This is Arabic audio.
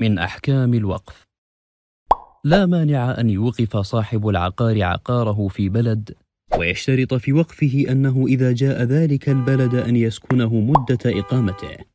من أحكام الوقف. لا مانع أن يوقف صاحب العقار عقاره في بلد ويشترط في وقفه أنه إذا جاء ذلك البلد أن يسكنه مدة إقامته.